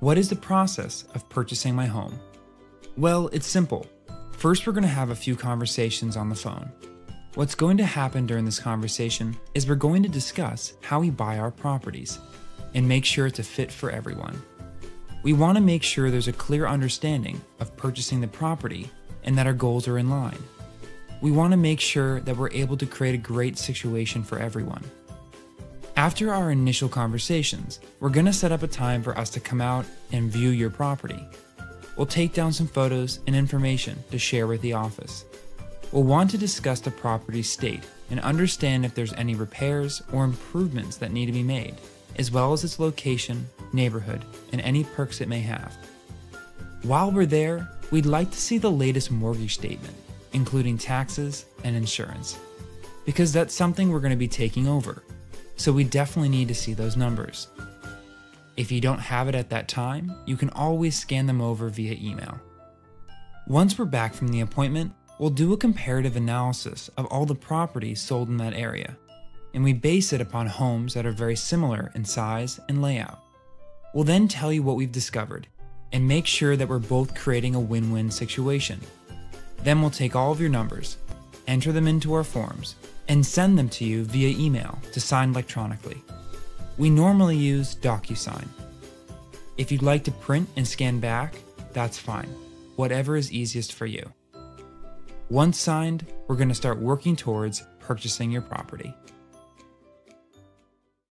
What is the process of purchasing my home? Well, it's simple. First, we're going to have a few conversations on the phone. What's going to happen during this conversation is we're going to discuss how we buy our properties and make sure it's a fit for everyone. We want to make sure there's a clear understanding of purchasing the property and that our goals are in line. We want to make sure that we're able to create a great situation for everyone. After our initial conversations, we're going to set up a time for us to come out and view your property. We'll take down some photos and information to share with the office. We'll want to discuss the property's state and understand if there's any repairs or improvements that need to be made, as well as its location, neighborhood, and any perks it may have. While we're there, we'd like to see the latest mortgage statement, including taxes and insurance, because that's something we're going to be taking over, so we definitely need to see those numbers. If you don't have it at that time, you can always scan them over via email. Once we're back from the appointment, we'll do a comparative analysis of all the properties sold in that area, and we base it upon homes that are very similar in size and layout. We'll then tell you what we've discovered and make sure that we're both creating a win win situation. Then we'll take all of your numbers, enter them into our forms, and send them to you via email to sign electronically. We normally use DocuSign. If you'd like to print and scan back, that's fine, whatever is easiest for you. Once signed, we're going to start working towards purchasing your property.